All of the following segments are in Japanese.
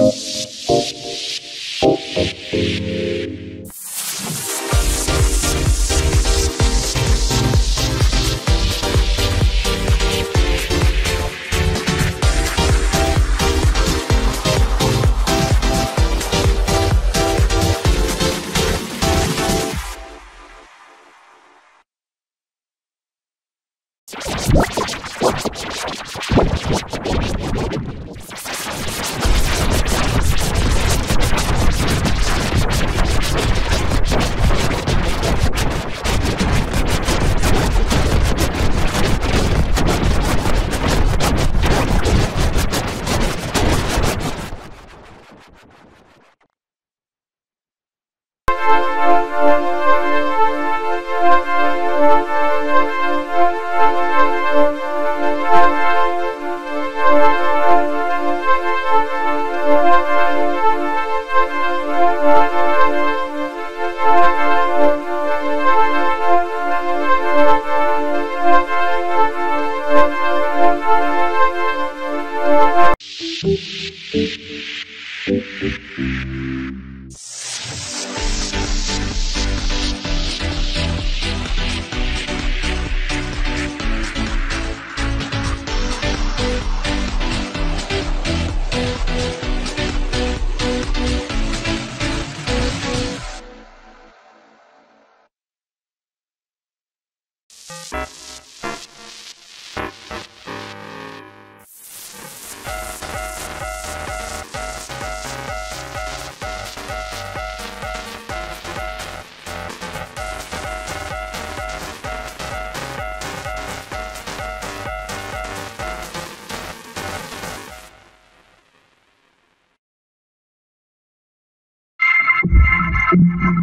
Thank you. Huh.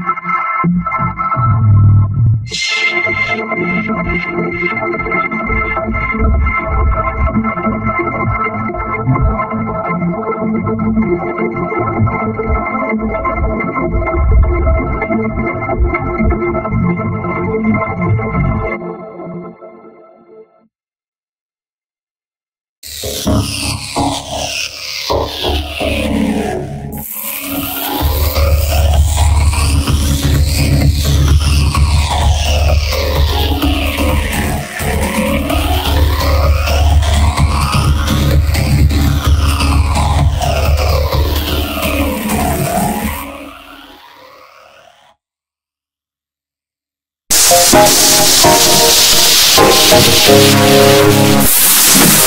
Thank you.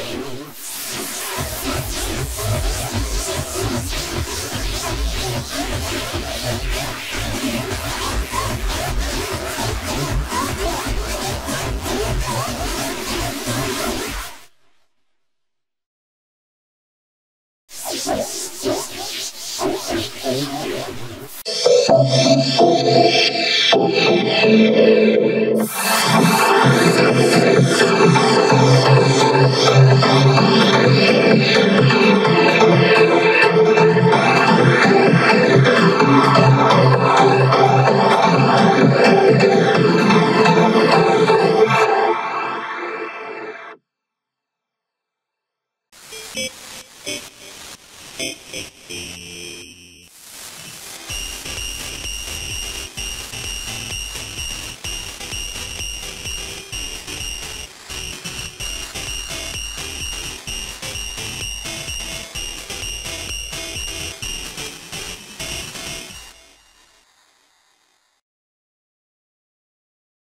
えっ